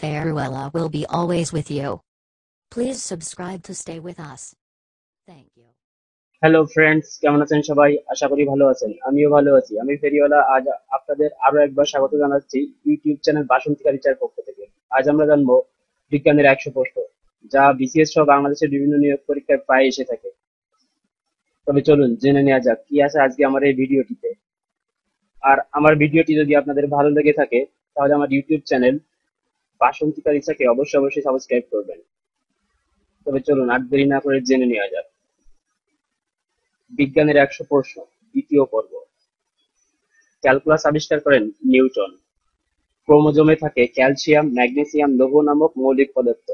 Faruella will be always with you. Please subscribe to stay with us. Thank you. Hello friends কেমন আছেন সবাই? আশা করি ভালো আছেন। আমিও ভালো আছি। আমি ফেরিওয়ালা। আজ আপনাদের আরও একবার স্বাগত জানাচ্ছি ইউটিউব চ্যানেল বাসন্তিকা রিচার পক্ষ থেকে। আজ আমরা জানব বিজ্ঞানের একশো প্রশ্ন, যা বিসিএস সহ বাংলাদেশের বিভিন্ন নিয়োগ পরীক্ষায় প্রায় এসে থাকে। তবে চলুন, জেনে নেওয়া যাক কি আছে আজকে আমার এই ভিডিওটিতে। আর আমার ভিডিওটি যদি আপনাদের ভালো লেগে থাকে, তাহলে আমার ইউটিউব চ্যানেল বাসন্তিকা রিচাকে অবশ্যই অবশ্যই সাবস্ক্রাইব করবেন। তবে চলুন, আর দেরি না করে জেনে নেওয়া যাক। বিজ্ঞানের একশো প্রশ্ন, দ্বিতীয় পর্ব। ক্যালকুলাস আবিষ্কার করেন নিউটন। ক্রোমোজোমে থাকে ক্যালসিয়াম, ম্যাগনেসিয়াম, লৌহ নামক মৌলিক পদার্থ।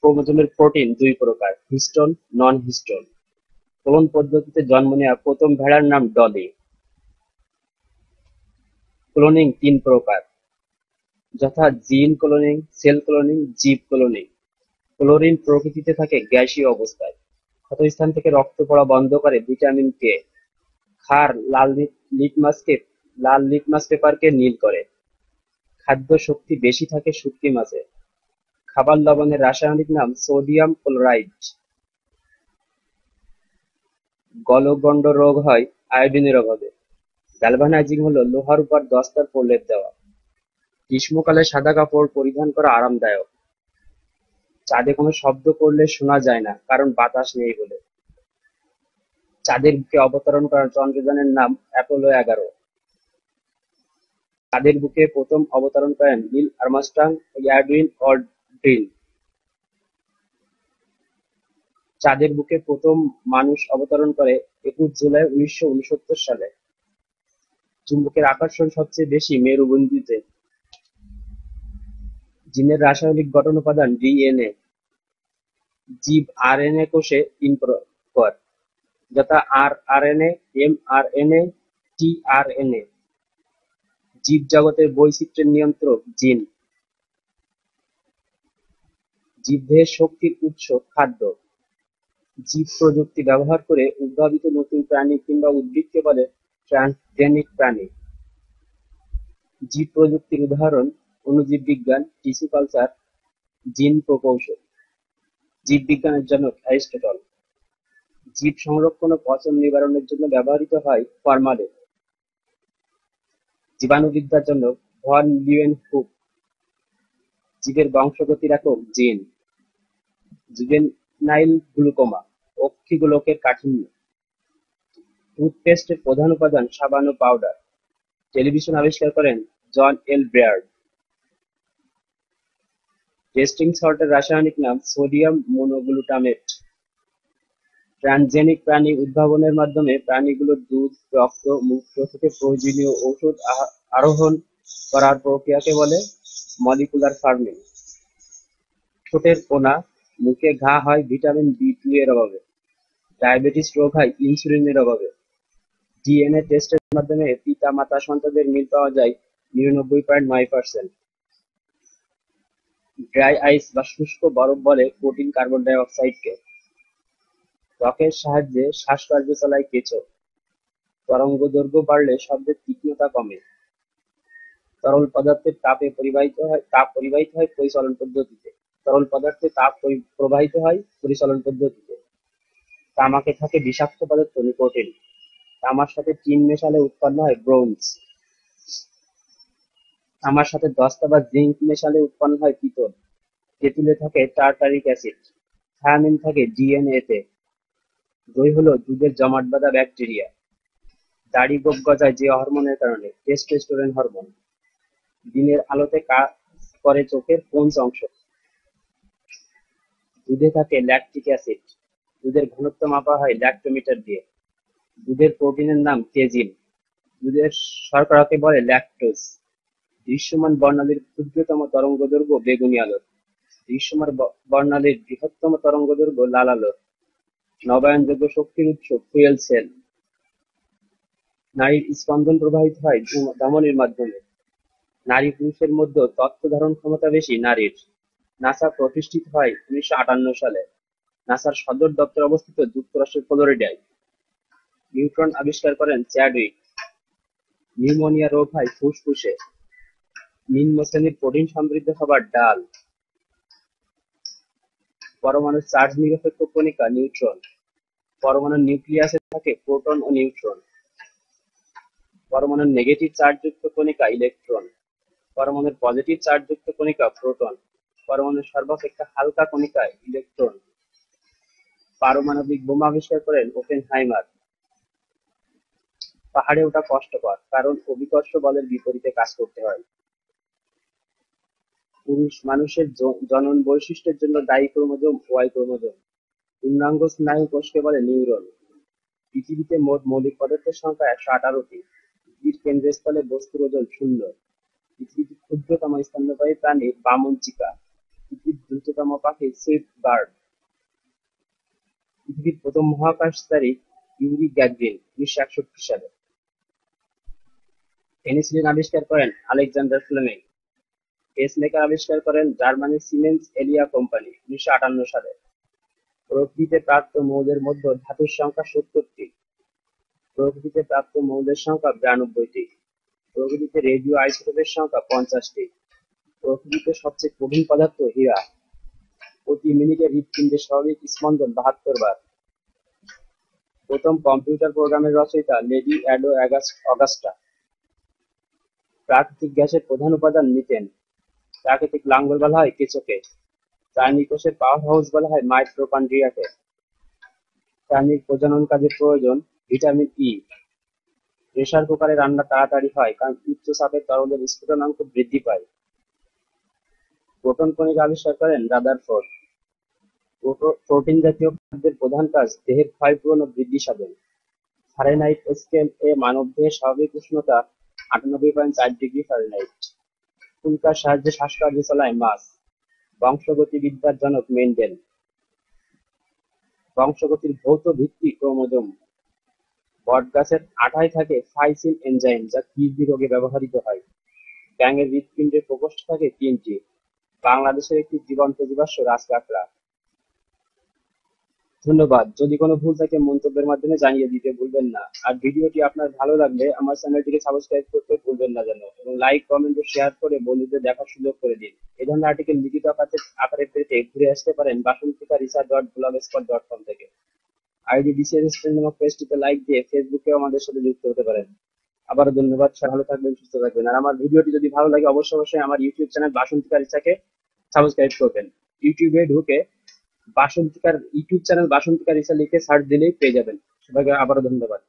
ক্রোমোজোমের প্রোটিন দুই প্রকার, হিস্টন নন হিস্টোন ক্লোন পদ্ধতিতে জন্ম নেওয়া প্রথম ভেড়ার নাম ডলি। ক্লোনিং তিন প্রকার। যথা জিন ক্লোনিং, সেল ক্লোনিং, জীব ক্লোনিং। ক্লোরিন প্রকৃতিতে থাকে গ্যাসীয় অবস্থায়। ক্ষতস্থান থেকে রক্ত পড়া বন্ধ করে ভিটামিন কে। ক্ষার লাল লিটমাস পেপারকে নীল করে। খাদ্য শক্তি বেশি থাকে শুটকি মাছে। খাবার লবণের রাসায়নিক নাম সোডিয়াম ক্লোরাইড। গলগণ্ড রোগ হয় আয়োডিনের অভাবে। গ্যালভানাইজিং হলো লোহার উপর দস্তার প্রলেপ দেওয়া। গ্রীষ্মকালে সাদা কাপড় পরিধান করা আরামদায়ক। চাঁদে কোনো শব্দ করলে শোনা যায় না, কারণ বাতাস নেই বলে। চাঁদের বুকে অবতরণ করা চন্দ্রযানের নাম অ্যাপোলো এগারো। চাঁদের বুকে প্রথম অবতরণ করেন নীল আর্মস্ট্রং ও এডউইন চাঁদের বুকে প্রথম মানুষ অবতরণ করে একুশ জুলাই উনিশশো উনসত্তর সালে। চুম্বকের আকর্ষণ সবচেয়ে বেশি মেরুবিন্দুতে। জিনের রাসায়নিক গঠন উপাদান ডিএনএ জীব আরএনএ কোষে তিন প্রকার যথা আর-আরএনএ, এমআরএনএ, টিআরএনএ। জীবজগতের বৈচিত্র্যের নিয়ন্ত্রক জিন। জীবদেহের শক্তির উৎস খাদ্য। জীব প্রযুক্তি ব্যবহার করে উদ্ভাবিত নতুন প্রাণী কিংবা উদ্ভিদকে বলে ট্রান্সজেনিক প্রাণী। জীব প্রযুক্তির উদাহরণ অণুজীব বিজ্ঞান, টিস্যু কালচার, জিন প্রকৌশল। জীববিজ্ঞানের জনক অ্যারিস্টটল। জীব সংরক্ষণ ও পচন নিবারণের জন্য ব্যবহৃত হয় ফরমালিন। জীবাণুবিদ্যার জনক ভন লিউয়েনহুক। জীবের বংশগতির একক জিন। Juvenile glaucoma, অক্ষিগোলকের কাঠিন্য। টুথপেস্টের প্রধান উপাদান সাবান ও পাউডার। টেলিভিশন আবিষ্কার করেন জন এল ব্রেয়ার্ড। টেস্টিং সল্টের রাসায়নিক নাম সোডিয়াম মনোগ্লুটামেট। ট্রান্সজেনিক প্রাণী উদ্ভাবনের মাধ্যমে প্রাণীগুলোর দুধ, রক্ত, মূত্র থেকে প্রয়োজনীয় ঔষধ আরোহণ করার প্রক্রিয়াকে বলে মলিকুলার ফার্মিং। ঠোঁটের কোনা, মুখে ঘা হয় ভিটামিন বি টু এর অভাবে। ডায়াবেটিস রোগ হয় ইনসুলিনের অভাবে। ডিএনএ টেস্টের মাধ্যমে পিতা-মাতা সন্তানদের মিল পাওয়া যায় নিরানব্বই পয়েন্ট নয় পার্সেন্ট। ড্রাই আইস বা শুষ্ক বরফ বলে কঠিন কার্বন ডাই অক্সাইডকে। ত্বকের সাহায্যে শ্বাসকার্য চালায় কেঁচো। তরঙ্গদৈর্ঘ্য বাড়লে শব্দের তীক্ষ্ণতা কমে। তরল পদার্থের তাপে পরিবাহিত হয় তাপ পরিবাহিত হয় পরিচালন পদ্ধতিতে। তরল পদার্থে তাপ প্রবাহিত হয় পরিচলন পদ্ধতিতে। তামাকে থাকে বিষাক্ত পদার্থ নিকোটিন। তামার সাথে টিন মেশালে উৎপন্ন হয় ব্রোঞ্জ। তামার সাথে দস্তা বা জিঙ্ক মেশালে উৎপন্ন হয় পিতল। তেঁতুলে থাকে টার্টারিক অ্যাসিড। থায়ামিন থাকে ডিএনএ-তে। দই হলো দুধের জমাট বাঁধা ব্যাকটেরিয়া। দাড়ি গোঁফ গজায় যে হরমোনের কারণে, টেস্টোস্টেরন হরমোন। দিনের আলোতে কাজ করে চোখের কোন অংশ? দুধে থাকে ল্যাকটিক অ্যাসিড। দুধের ঘনত্ব মাপা হয় ল্যাকটোমিটার দিয়ে। দুধের প্রোটিনের নাম কেজিন। দুধের শর্করাকে বলে ল্যাকটোজ। দৃশ্যমান বর্ণালীর ক্ষুদ্রতম তরঙ্গদৈর্ঘ্য বেগুনি আলোর। দৃশ্যমান বর্ণালীর বৃহত্তম তরঙ্গদৈর্ঘ্য লাল আলোর। নবায়নযোগ্য শক্তির উৎস ফুয়েল সেল। নারীর স্পন্দন প্রবাহিত হয় ধমনীর মাধ্যমে। নারী-পুরুষের মধ্যে তথ্য ধারণ ক্ষমতা বেশি নারীর। নাসা প্রতিষ্ঠিত হয় উনিশশো আটান্ন সালে। নাসার সদর দপ্তর অবস্থিত যুক্তরাষ্ট্রের ফ্লোরিডায়। নিউট্রন আবিষ্কার করেন চ্যাডউইক। নিউমোনিয়া রোগ হয় ফুসফুসে। নিম্ন শ্রেণির প্রোটিন সমৃদ্ধ খাবার ডাল। পরমাণুর চার্জ নিরপেক্ষ কণিকা নিউট্রন। পরমাণুর নিউক্লিয়াসে থাকে প্রোটন ও নিউট্রন। পরমাণুর নেগেটিভ চার্জযুক্ত কণিকা ইলেকট্রন। পরমাণুর পজিটিভ চার্জযুক্ত কণিকা প্রোটন। পরমাণুর সর্বাপেক্ষা হালকা কণিকা ইলেকট্রন। পারমাণবিক বোমা আবিষ্কার করেন ওপেনহাইমার। পাহাড়ে ওঠা কষ্টকর, কারণ অভিকর্ষ বলের বিপরীতে কাজ করতে হয়। পুরুষ মানুষের জনন বৈশিষ্ট্যের জন্য দায়ী ক্রোমোজোম, ওয়াই ক্রোমোজোম। পূর্ণাঙ্গ স্নায়ু কোষকে বলে নিউরন। পৃথিবীতে মোট মৌলিক পদার্থের সংখ্যা একশো আঠারোটি। পৃথিবীর কেন্দ্রস্থলে বস্তুর ওজন শূন্য। পৃথিবীর ক্ষুদ্রতম স্তন্যপায়ী প্রাণী বামনচিকা। পৃথিবীর দ্রুততম পাখি সুইফট বার্ড। পৃথিবীর প্রথম মহাকাশ মহাকাশচারী ইউরি গ্যাগ্রিন উনিশশো একষট্টি সালে। পেনিসিলিন আবিষ্কার করেন আলেকজান্ডার ফ্লেমিং। পেসমেকার আবিষ্কার করেন জার্মানির সিমেন্স এলিয়া কোম্পানি উনিশশো আটান্ন সালে। প্রকৃতিতে প্রাপ্ত মৌলের মধ্যে ধাতুর সংখ্যা সত্তরটি। প্রকৃতিতে প্রাপ্ত মৌলের সংখ্যা বিরানব্বইটি। প্রকৃতিতে রেডিও আইসোটোপের সংখ্যা পঞ্চাশটি। প্রকৃতিতে সবচেয়ে কঠিন পদার্থ হীরা। প্রতি মিনিটে হৃৎপিণ্ডের স্বাভাবিক স্পন্দন বাহাত্তর বার। প্রথম কম্পিউটার প্রোগ্রামের রচয়িতা লেডি অ্যাডো অগাস্টা। প্রাকৃতিক গ্যাসের প্রধান উপাদান মিথেন। প্রাকৃতিক লাঙ্গল বলা হয় কেঁচোকে। প্রাণী কোষের পাওয়ার হাউস বলা হয় মাইটোকন্ড্রিয়াকে। প্রাণীর প্রজনন কাজে প্রয়োজন ভিটামিন ই। প্রেসার কুকারে রান্না তাড়াতাড়ি হয় কারণ উচ্চ চাপে তরলের স্ফুটনাঙ্ক বৃদ্ধি পায়। প্রোটন কণিকা আবিষ্কার করেন রাদার রাদারফোর্ড। প্রোটিন জাতীয় খাদ্যের প্রধান কাজ দেহের ক্ষয়পূরণ ও বৃদ্ধি সাধন। ফারেনহাইট স্কেল এ মানব দেহের স্বাভাবিক উষ্ণতা আটানব্বই পয়েন্ট চার ডিগ্রি ফারেনহাইট। উল্কার সাহায্যে শ্বাসকার্য চালায় মাছ। বংশগতিবিদ্যার জনক মেন্ডেল। বংশগতির ভৌত ভিত্তি ক্রোমোজোম। বটগাছের আঠায় থাকে ফাইসিন এনজাইম, যা কিডনি রোগে ব্যবহৃত হয়। ব্যাঙের হৃৎপিণ্ডের প্রকোষ্ঠ থাকে তিনটি। বাংলাদেশের একটি জীবন্ত জীবাশ্ম রাজকাঁকড়া। ধন্যবাদ। যদি কোনো ভুল থাকে মন্তব্যের মাধ্যমে জানিয়ে দিতে ভুলবেন না। আর ভিডিওটি আপনার ভালো লাগলে আমার চ্যানেলটিকে সাবস্ক্রাইব করতে ভুলবেন না যেন। এবং লাইক, কমেন্ট ও শেয়ার করে বন্ধুদের দেখার সুযোগ করে দিন। এই ধরনের আর্টিকেল লিখিত আকারে পেতে ঘুরে আসতে পারেন Basantika research dot blogspot dot com থেকে। আইডি বিসিএস স্টুডেন্ট নামক পেজটিতে লাইক দিয়ে ফেসবুকেও আমাদের সাথে যুক্ত হতে পারেন। আবারও ধন্যবাদ ভালো থাকবেন, সুস্থ থাকবেন। আর আমার ভিডিওটি যদি ভালো লাগে, অবশ্যই অবশ্যই আমার ইউটিউব চ্যানেল বাসন্তিকা রিসাকে সাবস্ক্রাইব করবেন। ইউটিউবে ঢুকে বাসন্তিকার ইউটিউব চ্যানেল বাসন্তিকা রিসা লিখে সার্চ দিলেই পেয়ে যাবেন। সবাইকে আবারও ধন্যবাদ।